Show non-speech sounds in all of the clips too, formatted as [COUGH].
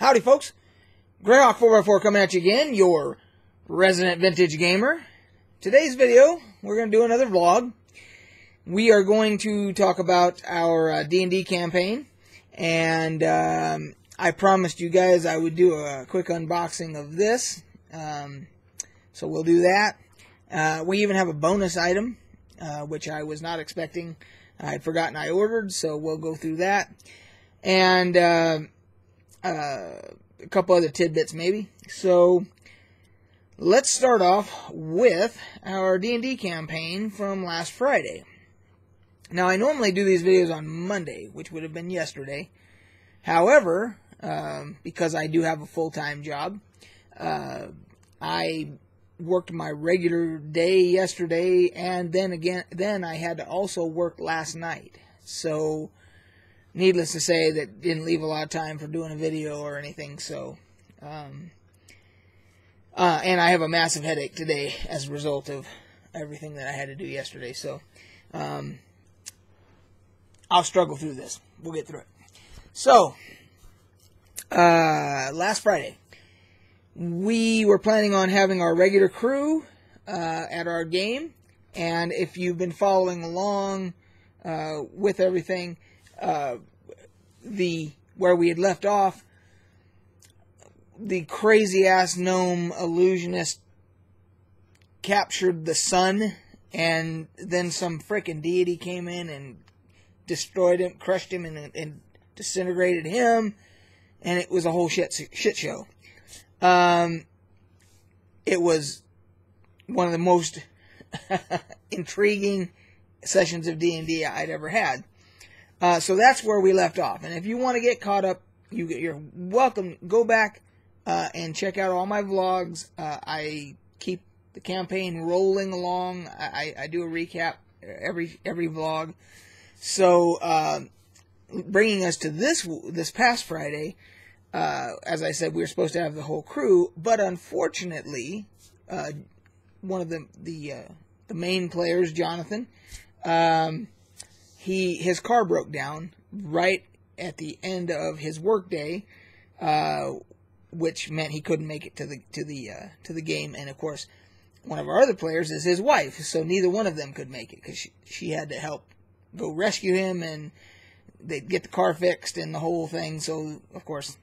Howdy, folks. Greyhawk 4x4 coming at you again, your resident vintage gamer. Today's video, we're going to do another vlog. We are going to talk about our uh, D&D campaign, and um, I promised you guys I would do a quick unboxing of this, um, so we'll do that. Uh, we even have a bonus item, uh, which I was not expecting. I had forgotten I ordered, so we'll go through that. And uh, a couple other tidbits maybe. So let's start off with our D&D campaign from last Friday. Now I normally do these videos on Monday, which would have been yesterday. However, um, because I do have a full-time job, uh, I worked my regular day yesterday, and then again, then I had to also work last night. So needless to say, that didn't leave a lot of time for doing a video or anything. So, um, uh, and I have a massive headache today as a result of everything that I had to do yesterday. So, um, I'll struggle through this. We'll get through it. So, uh, last Friday, we were planning on having our regular crew uh, at our game, and if you've been following along uh, with everything, uh, the where we had left off, the crazy ass gnome illusionist captured the sun, and then some freaking deity came in and destroyed him, crushed him, and, and disintegrated him, and it was a whole shit shit show. Um, it was one of the most [LAUGHS] intriguing sessions of D and D I'd ever had. Uh, so that's where we left off. And if you want to get caught up, you, you're welcome. Go back uh, and check out all my vlogs. Uh, I keep the campaign rolling along. I, I, do a recap every every vlog. So uh, bringing us to this this past Friday, uh, as I said, we were supposed to have the whole crew, but unfortunately, uh, one of the the the main players, Jonathan. Um, he his car broke down right at the end of his workday, uh, which meant he couldn't make it to the to the uh, to the game. And of course, one of our other players is his wife, so neither one of them could make it because she, she had to help go rescue him and they get the car fixed and the whole thing. So of course,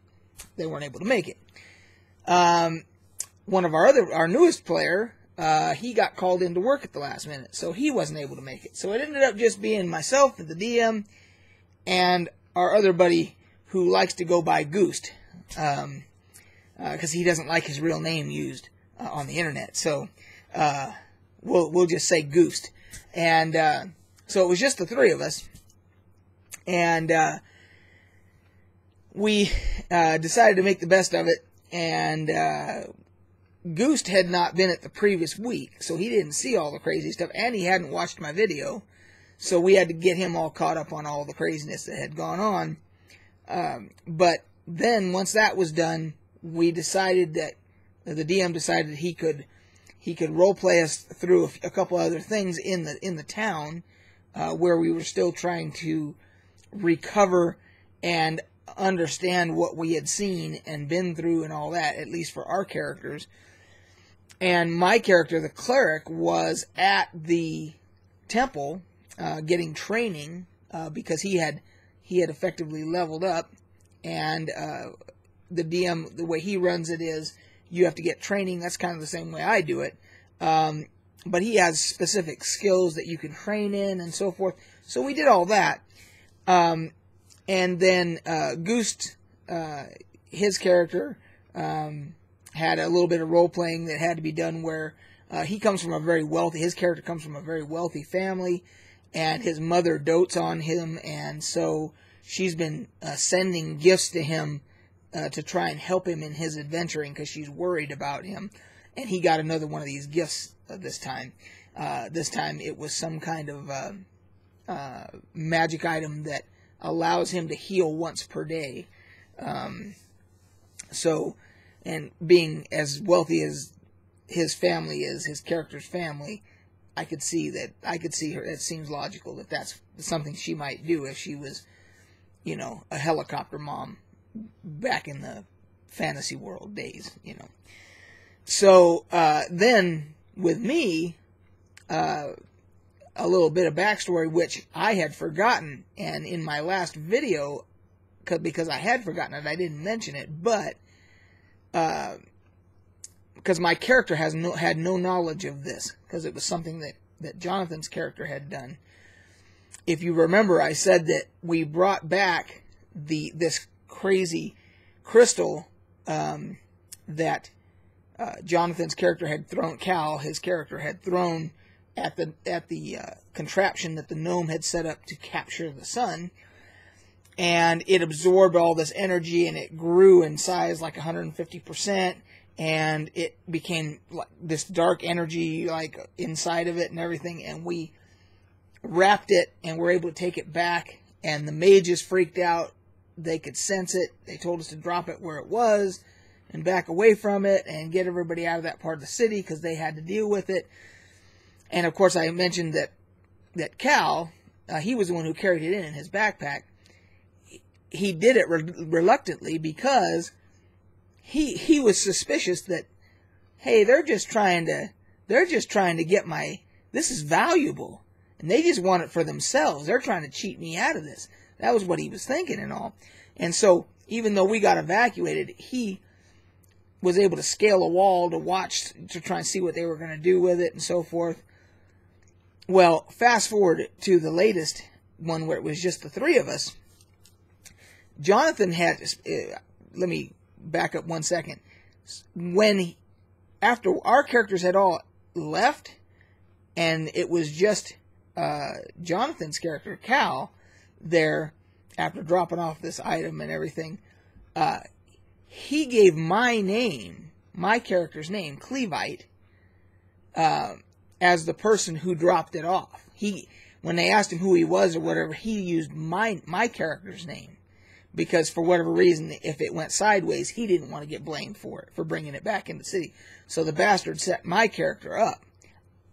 they weren't able to make it. Um, one of our other our newest player uh, he got called into work at the last minute, so he wasn't able to make it. So it ended up just being myself, and the DM, and our other buddy who likes to go by Goost, because um, uh, he doesn't like his real name used uh, on the internet. So uh, we'll we'll just say Goost, and uh, so it was just the three of us, and uh, we decided to make the best of it, and Goost had not been at the previous week, so he didn't see all the crazy stuff, and he hadn't watched my video, so we had to get him all caught up on all the craziness that had gone on. Um, but then once that was done, we decided that the DM decided he could he could role play us through a, a couple other things in the in the town uh, where we were still trying to recover and understand what we had seen and been through and all that, at least for our characters. And my character, the cleric, was at the temple uh, getting training uh, because he had he had effectively leveled up, and uh, the DM the way he runs it is you have to get training. That's kind of the same way I do it, um, but he has specific skills that you can train in and so forth. So we did all that, um, and then uh, Goost, uh, his character. Um, had a little bit of role playing that had to be done where uh, he comes from a very wealthy, his character comes from a very wealthy family, and his mother dotes on him, and so she's been uh, sending gifts to him uh, to try and help him in his adventuring because she's worried about him. And he got another one of these gifts uh, this time. Uh, this time it was some kind of uh, magic item that allows him to heal once per day. Um, so and being as wealthy as his family is, his character's family, I could see that. I could see her. It seems logical that that's something she might do if she was, you know, a helicopter mom back in the fantasy world days, you know. So uh, then with me, uh, a little bit of backstory, which I had forgotten, and in my last video, because I had forgotten it, I didn't mention it, but because uh, my character has no had no knowledge of this, because it was something that that Jonathan's character had done. If you remember, I said that we brought back the this crazy crystal um, that uh, Jonathan's character had thrown. Cal, his character, had thrown at the at the uh, contraption that the gnome had set up to capture the sun, and it absorbed all this energy and it grew in size like 150 percent, and it became like this dark energy like inside of it and everything, and we wrapped it and were able to take it back, and the mages freaked out. They could sense it. They told us to drop it where it was and back away from it and get everybody out of that part of the city because they had to deal with it. And of course, I mentioned that that Cal, uh, he was the one who carried it in in his backpack. He did it re- reluctantly because he he was suspicious that hey, they're just trying to they're just trying to get my this is valuable and they just want it for themselves. They're trying to cheat me out of this. That was what he was thinking and all. And so even though we got evacuated, he was able to scale a wall to watch to try and see what they were going to do with it and so forth. Well, fast forward to the latest one where it was just the three of us. Jonathan had. Uh, let me back up one second. When he, after our characters had all left, and it was just uh, Jonathan's character Cal there after dropping off this item and everything. Uh, he gave my name, my character's name, Clevite, uh, as the person who dropped it off. He, when they asked him who he was or whatever, he used my my character's name because for whatever reason, if it went sideways, he didn't want to get blamed for it for bringing it back in the city. So the bastard set my character up.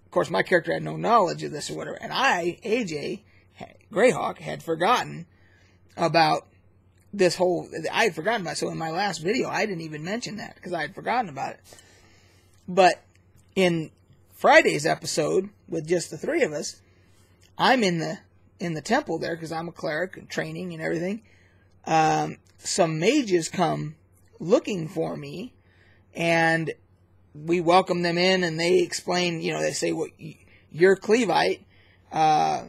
Of course, my character had no knowledge of this or whatever, and I, AJ Greyhawk, had forgotten about this whole. I had forgotten about. It. So in my last video, I didn't even mention that because I had forgotten about it. But in Friday's episode with just the three of us, I'm in the in the temple there because I'm a cleric and training and everything. Um, some mages come looking for me, and we welcome them in, and they explain. You know, they say, "Well, you're Clevite." Uh,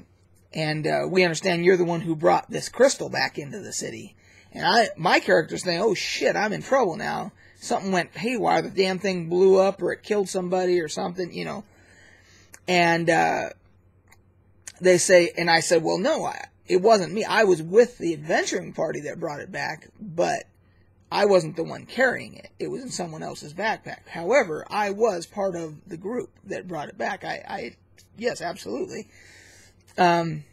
and uh, we understand you're the one who brought this crystal back into the city. And I, my character's saying, "Oh shit, I'm in trouble now." Something went haywire. The damn thing blew up, or it killed somebody, or something, you know. And uh, they say, and I said, "Well, no, I, it wasn't me. I was with the adventuring party that brought it back, but I wasn't the one carrying it. It was in someone else's backpack. However, I was part of the group that brought it back. I, I yes, absolutely. Um,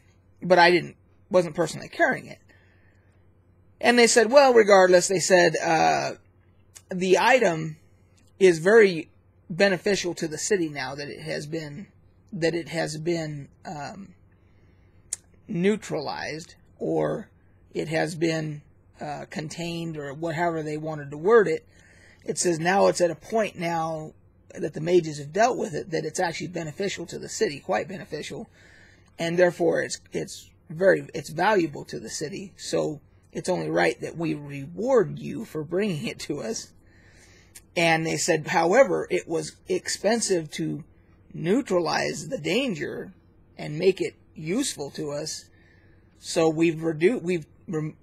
but I didn't, wasn't personally carrying it. And they said, well, regardless, they said uh, the item is very beneficial to the city now that it has been that it has been um, neutralized or it has been uh, contained or whatever they wanted to word it. It says now it's at a point now that the mages have dealt with it that it's actually beneficial to the city, quite beneficial, and therefore it's it's very it's valuable to the city. So it's only right that we reward you for bringing it to us. And they said, however, it was expensive to neutralize the danger and make it useful to us. So we've reduced, we've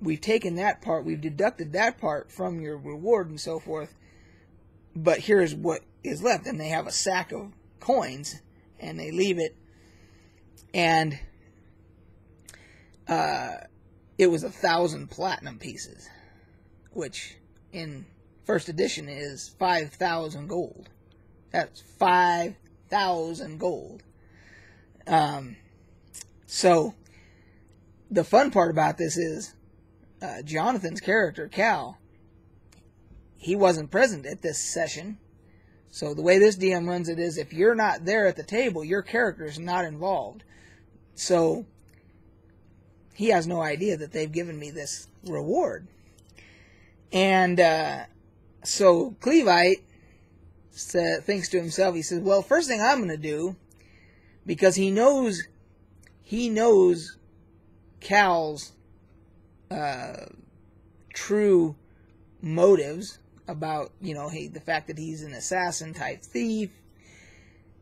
we've taken that part, we've deducted that part from your reward and so forth. But here's what is left, and they have a sack of coins, and they leave it, and uh, it was a thousand platinum pieces, which in first edition is 5,000 gold. That's 5,000 gold. Um, so, the fun part about this is uh, Jonathan's character, Cal, he wasn't present at this session. So, the way this DM runs it is if you're not there at the table, your character is not involved. So, he has no idea that they've given me this reward. And uh, so Clevite thinks to himself, he says, well, first thing I'm going to do, because he knows, he knows Cal's uh, true motives about, you know, he, the fact that he's an assassin type thief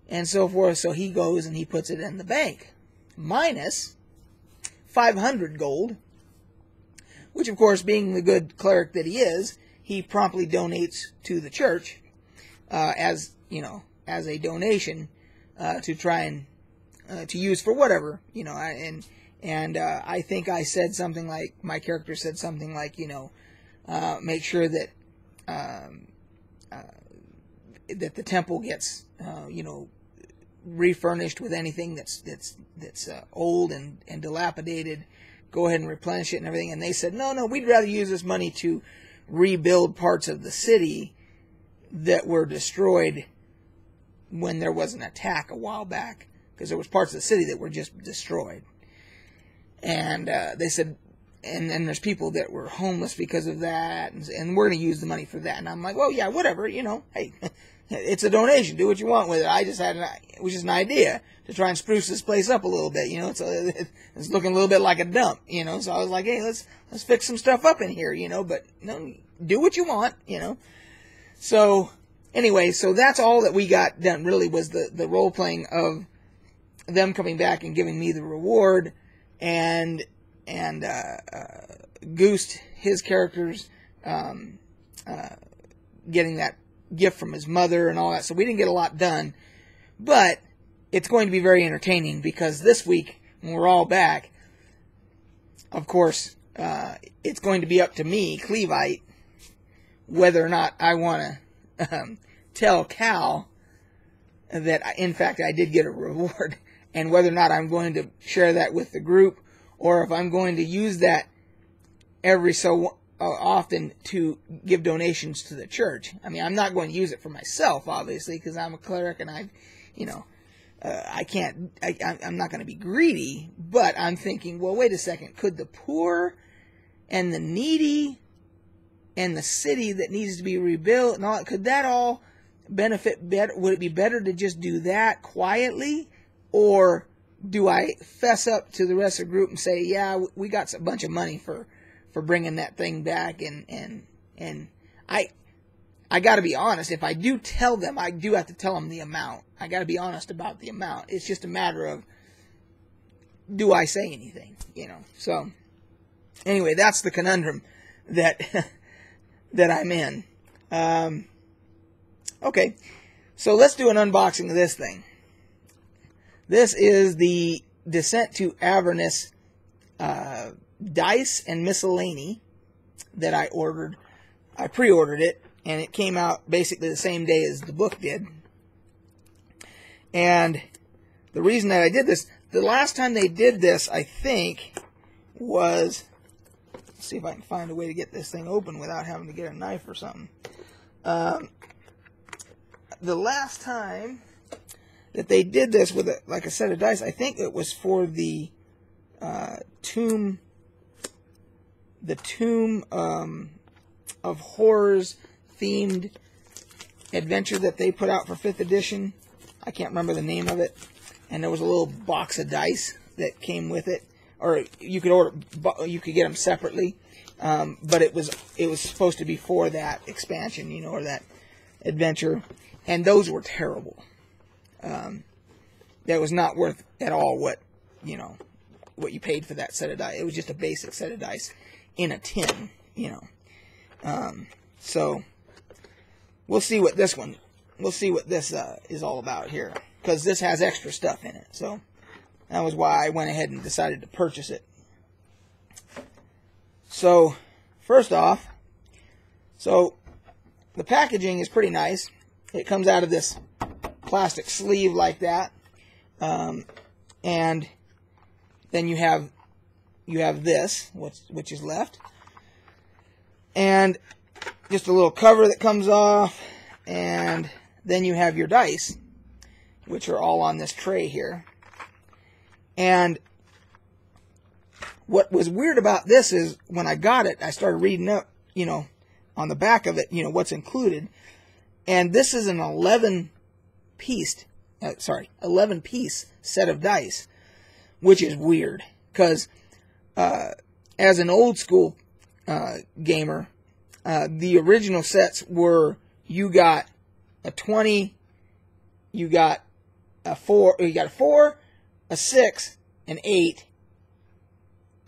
and so forth. So he goes and he puts it in the bank, minus 500 gold, which of course, being the good cleric that he is, he promptly donates to the church uh, as you know as a donation uh, to try and uh, to use for whatever you know. And and uh, I think I said something like my character said something like you know uh, make sure that um, uh, that the temple gets you know refurnished with anything that's that's that's old and and dilapidated. Go ahead and replenish it and everything. And they said, no, no, we'd rather use this money to rebuild parts of the city that were destroyed when there was an attack a while back because there was parts of the city that were just destroyed. And uh, they said and then there's people that were homeless because of that and, and we're going to use the money for that. And i'm like well yeah whatever you know hey [LAUGHS] it's a donation do what you want with it. I just had an it was just an idea to try and spruce this place up a little bit you know it's, a, [LAUGHS] it's looking a little bit like a dump you know so i was like hey let's let's fix some stuff up in here you know but no do what you want you know. So anyway, so that's all that we got done. Really was the the role playing of them coming back and giving me the reward, and and uh, uh, Goost his characters um, uh, getting that gift from his mother and all that. So we didn't get a lot done, but it's going to be very entertaining because this week when we're all back, of course, uh, it's going to be up to me, Clevite, whether or not I want to um, tell Cal that, in fact, I did get a [LAUGHS] reward, and whether or not I'm going to share that with the group, or if I'm going to use that every so uh, often to give donations to the church. I mean, I'm not going to use it for myself, obviously, because I'm a cleric and I, you know, uh, I can't, I, I'm not going to be greedy, but I'm thinking, well, wait a second, could the poor and the needy and the city that needs to be rebuilt and all could that all benefit better would it be better to just do that quietly or do I fess up to the rest of the group and say yeah we got a bunch of money for for bringing that thing back and and and I I got to be honest if I do tell them I do have to tell them the amount I got to be honest about the amount it's just a matter of do I say anything you know so anyway that's the conundrum that [LAUGHS] that I'm in. Um, okay, so let's do an unboxing of this thing. This is the Descent to Avernus uh, dice and miscellany that I ordered. I pre-ordered it, and it came out basically the same day as the book did. And the reason that I did this, the last time they did this, I think, was see if I can find a way to get this thing open without having to get a knife or something. Um, the last time that they did this with a, like a set of dice, I think it was for the uh, Tomb, the Tomb um, of Horrors themed adventure that they put out for 5th edition. I can't remember the name of it. And there was a little box of dice that came with it or you could order, you could get them separately. Um, but it was it was supposed to be for that expansion, you know, or that adventure, and those were terrible. Um, that was not worth at all what you know what you paid for that set of dice. It was just a basic set of dice in a tin, you know. Um, so we'll see what this one, we'll see what this uh, is all about here, because this has extra stuff in it. So that was why I went ahead and decided to purchase it. So, first off, so the packaging is pretty nice. It comes out of this plastic sleeve like that, um, and then you have you have this, which which is left, and just a little cover that comes off, and then you have your dice, which are all on this tray here. And what was weird about this is when I got it, I started reading up, you know, on the back of it, you know, what's included. And this is an 11 piece, uh, sorry, 11 piece set of dice, which is weird because uh, as an old school uh, gamer, uh, the original sets were you got a 20, you got a 4, you got a 4, a 6, an 8,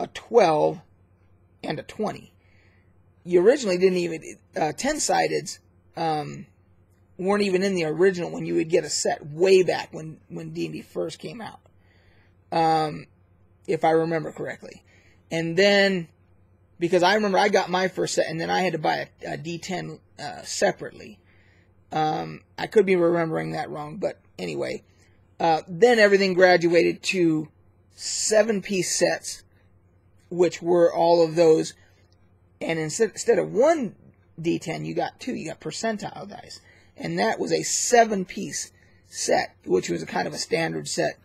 a 12, and a 20. You originally didn't even, uh, 10 sideds um, weren't even in the original when you would get a set way back when, when D&D first came out. Um, if I remember correctly. And then, because I remember I got my first set and then I had to buy a a D10 uh, separately. Um, I could be remembering that wrong, but anyway. Uh, then everything graduated to seven piece sets, which were all of those. And instead, instead of one D10, you got two. You got percentile dice. And that was a seven piece set, which was a kind of a standard set.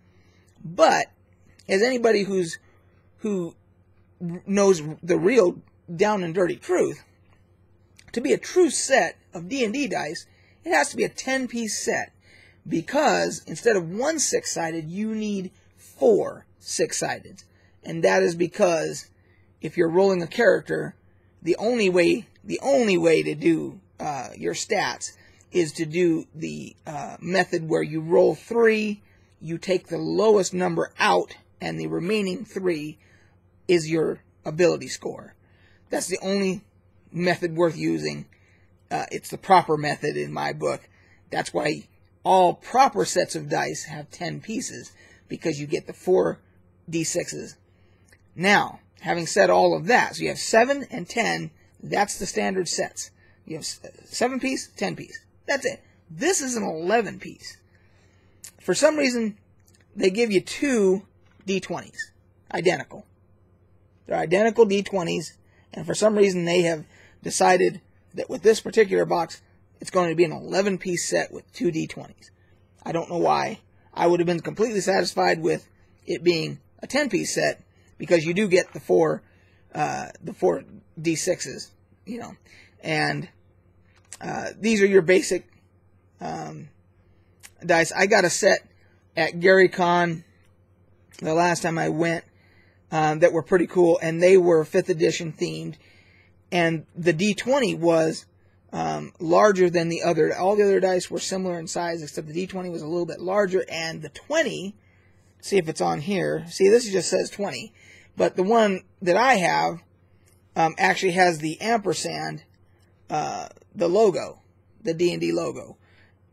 But, as anybody who's, who knows the real down and dirty truth, to be a true set of D&D dice, it has to be a 10 piece set because instead of one six sided, you need four six sided. And that is because if you're rolling a character, the only way the only way to do uh, your stats is to do the uh, method where you roll three, you take the lowest number out, and the remaining three is your ability score. That's the only method worth using. Uh, it's the proper method in my book. That's why all proper sets of dice have 10 pieces because you get the four d6s. Now, having said all of that, so you have 7 and 10, that's the standard sets. You have 7 piece, 10 piece. That's it. This is an 11 piece. For some reason, they give you two d20s, identical. They're identical d20s, and for some reason they have decided that with this particular box, it's going to be an 11 piece set with two d20s. I don't know why. I would have been completely satisfied with it being a 10 piece set because you do get the four, uh, the four d6s, you know, and uh, these are your basic um, dice. I got a set at Gary Con the last time I went um, that were pretty cool, and they were fifth edition themed. And the D20 was um, larger than the other. All the other dice were similar in size, except the D20 was a little bit larger, and the 20. See if it's on here. See, this just says 20, but the one that I have um, actually has the ampersand, uh, the logo, the D and D logo,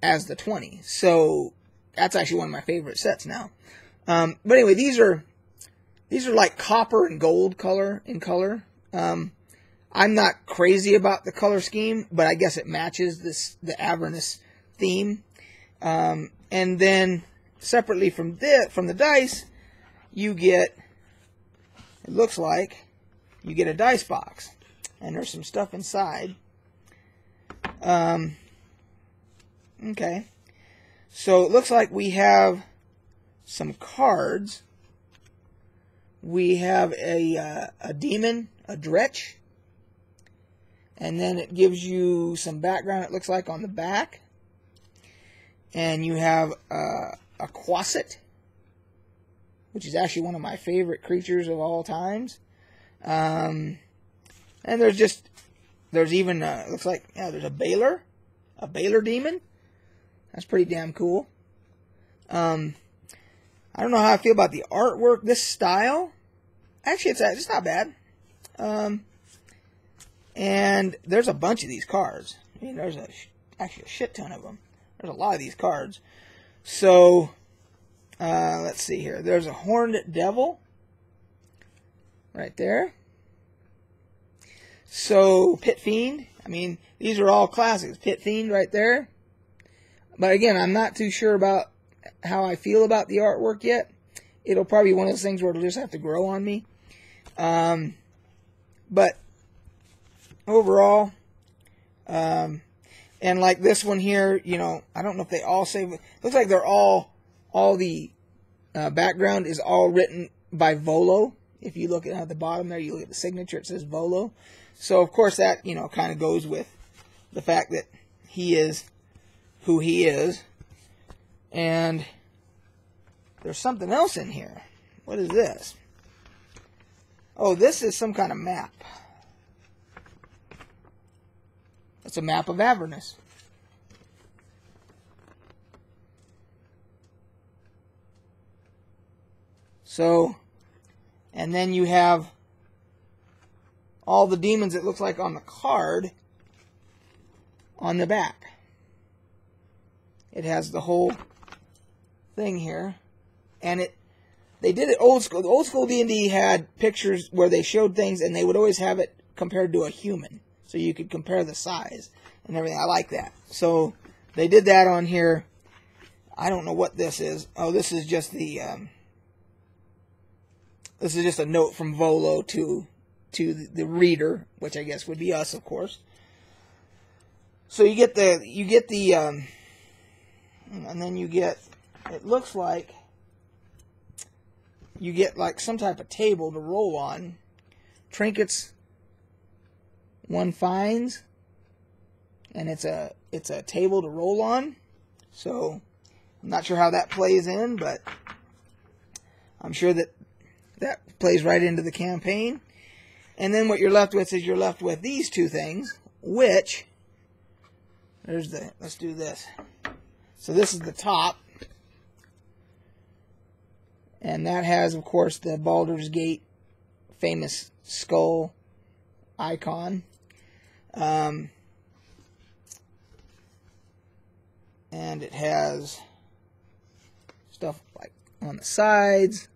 as the 20. So that's actually one of my favorite sets now. Um, but anyway, these are these are like copper and gold color in color. Um, I'm not crazy about the color scheme, but I guess it matches this the Avernus theme. Um, and then separately from this, from the dice, you get it looks like you get a dice box, and there's some stuff inside. Um, okay, so it looks like we have some cards. We have a uh, a demon, a dretch and then it gives you some background, it looks like, on the back. And you have uh, a Quasit, which is actually one of my favorite creatures of all times. Um, and there's just, there's even, uh, looks like, yeah, there's a Balor, a Balor demon. That's pretty damn cool. Um, I don't know how I feel about the artwork, this style. Actually, it's, it's not bad. Um, and there's a bunch of these cards. I mean, there's a actually a shit ton of them. There's a lot of these cards. So, uh, let's see here. There's a horned devil right there. So, Pit Fiend. I mean, these are all classics. Pit Fiend right there. But again, I'm not too sure about how I feel about the artwork yet. It'll probably be one of those things where it'll just have to grow on me. Um, but overall. Um, and like this one here, you know, I don't know if they all say, looks like they're all, all the uh, background is all written by Volo. If you look at the bottom there, you look at the signature, it says Volo. So of course that you know kind of goes with the fact that he is who he is, and there's something else in here. What is this? Oh, this is some kind of map. It's a map of Avernus. So, and then you have all the demons it looks like on the card on the back. It has the whole thing here, and it they did it old school. The old school D and D had pictures where they showed things, and they would always have it compared to a human, so you could compare the size and everything. I like that. So they did that on here. I don't know what this is. Oh, this is just the. Um, this is just a note from Volo to to the reader, which I guess would be us, of course. So you get the you get the um, and then you get it looks like you get like some type of table to roll on. Trinkets one finds and it's a it's a table to roll on. So I'm not sure how that plays in, but I'm sure that that plays right into the campaign. And then what you're left with is you're left with these two things, which there's the let's do this. So this is the top. And that has, of course, the Baldur's Gate famous skull icon. Um, and it has stuff like on the sides.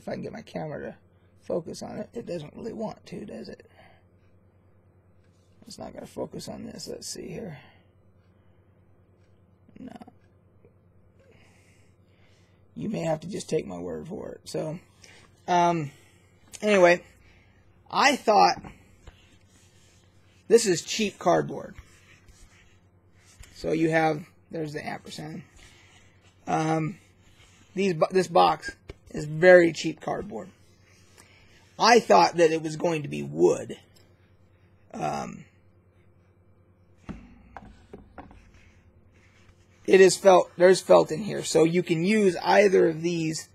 If I can get my camera to focus on it, it doesn't really want to, does it? It's not going to focus on this. Let's see here. No you may have to just take my word for it. So, um, anyway, I thought this is cheap cardboard. So you have there's the ampersand. Um, these this box is very cheap cardboard. I thought that it was going to be wood. Um, it is felt, there's felt in here. So you can use either of these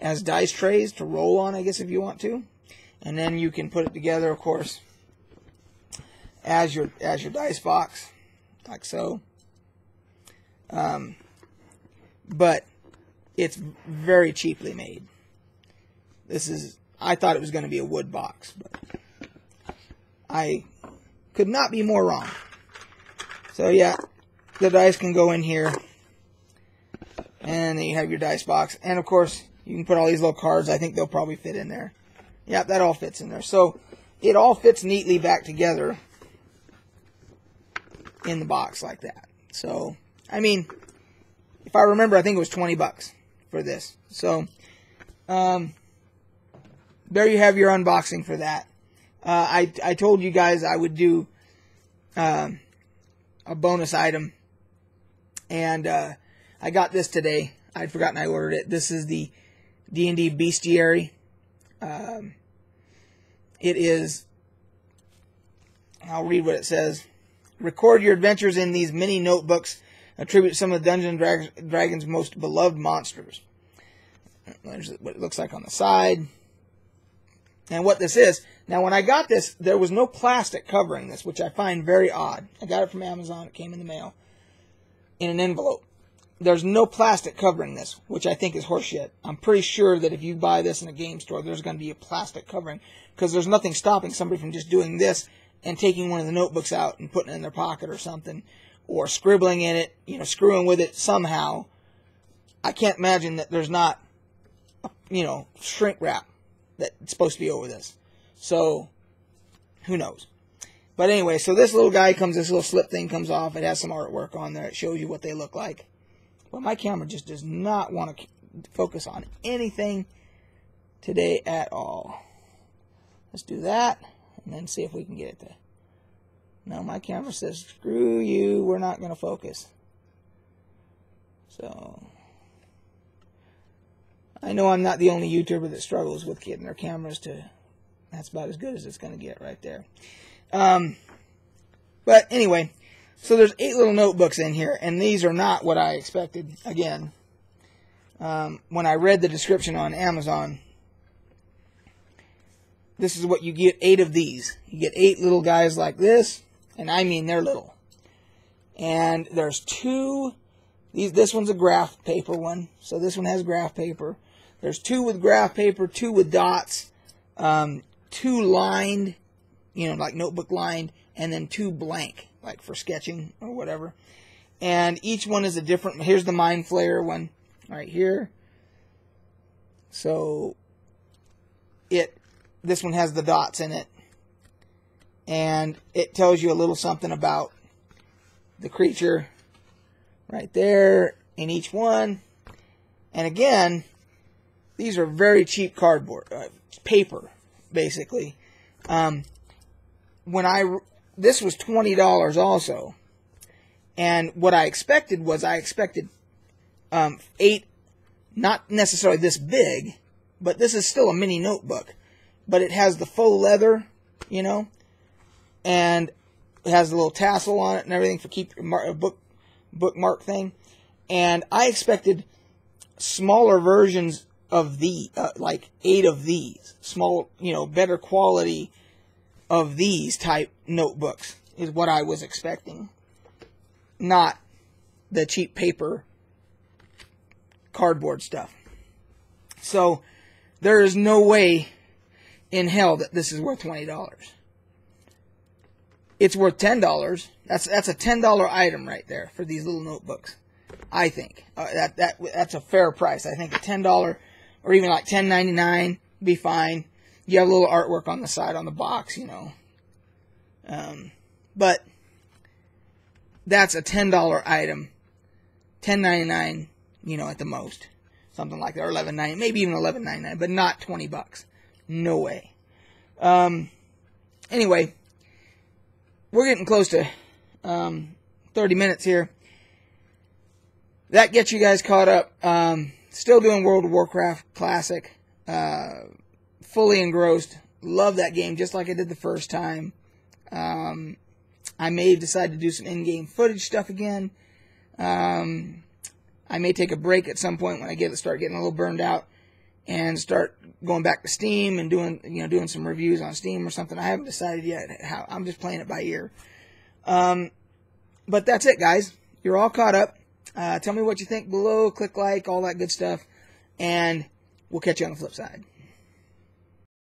as dice trays to roll on, I guess, if you want to. And then you can put it together, of course, as your, as your dice box, like so. Um, but it's very cheaply made. This is, I thought it was going to be a wood box, but I could not be more wrong. So yeah, the dice can go in here. And then you have your dice box. And of course, you can put all these little cards. I think they'll probably fit in there. Yep, that all fits in there. So it all fits neatly back together in the box like that. So, I mean, if I remember, I think it was 20 bucks for this. So, um, there you have your unboxing for that. Uh, I, I told you guys I would do um, a bonus item and uh, I got this today. I'd forgotten I ordered it. This is the D&D Bestiary. Um, it is. I'll read what it says. Record your adventures in these mini notebooks. Attribute some of the Dungeons Dra- Dragons' most beloved monsters. There's what it looks like on the side. And what this is. Now, when I got this, there was no plastic covering this, which I find very odd. I got it from Amazon. It came in the mail in an envelope. There's no plastic covering this, which I think is horseshit. I'm pretty sure that if you buy this in a game store, there's going to be a plastic covering because there's nothing stopping somebody from just doing this and taking one of the notebooks out and putting it in their pocket or something, or scribbling in it, you know, screwing with it somehow. I can't imagine that there's not, you know, shrink wrap that's supposed to be over this. So, who knows? But anyway, so this little guy comes, this little slip thing comes off. It has some artwork on there. It shows you what they look like. But my camera just does not want to focus on anything today at all. Let's do that and then see if we can get it to. No, my camera says, screw you, we're not going to focus. So, I know I'm not the only YouTuber that struggles with getting their cameras to That's about as good as it's going to get right there. Um, but anyway, so there's eight little notebooks in here, and these are not what I expected. Again, um, when I read the description on Amazon, this is what you get eight of these. You get eight little guys like this, and I mean they're little. And there's two. These this one's a graph paper one, so this one has graph paper. There's two with graph paper, two with dots, um, two lined, you know, like notebook lined, and then two blank, like for sketching or whatever. And each one is a different. Here's the Mind Flayer one, right here. So it this one has the dots in it. And it tells you a little something about the creature right there in each one. And again, these are very cheap cardboard, uh, paper, basically. Um, when I, this was $20 also. And what I expected was I expected um, eight, not necessarily this big, but this is still a mini notebook but it has the faux leather, you know, and it has a little tassel on it and everything for keep your mar- book bookmark thing. And I expected smaller versions of the uh, like eight of these small, you know, better quality of these type notebooks is what I was expecting, not the cheap paper cardboard stuff. So there is no way in hell that this is worth twenty dollars. It's worth ten dollars. That's that's a ten dollar item right there for these little notebooks. I think uh, that that that's a fair price. I think a ten dollar or even like ten ninety nine be fine. You have a little artwork on the side on the box, you know. Um, but that's a ten dollar item. Ten ninety nine, you know, at the most, something like that, or eleven ninety, maybe even eleven ninety nine, but not twenty bucks. No way. Um, anyway, we're getting close to um, 30 minutes here. That gets you guys caught up. Um, still doing World of Warcraft Classic. Uh, fully engrossed. Love that game just like I did the first time. Um, I may decide to do some in-game footage stuff again. Um, I may take a break at some point when I get start getting a little burned out and start going back to Steam and doing you know doing some reviews on Steam or something. I haven't decided yet how. I'm just playing it by ear. Um, but that's it, guys. You're all caught up. Uh, tell me what you think below. Click like, all that good stuff, and we'll catch you on the flip side.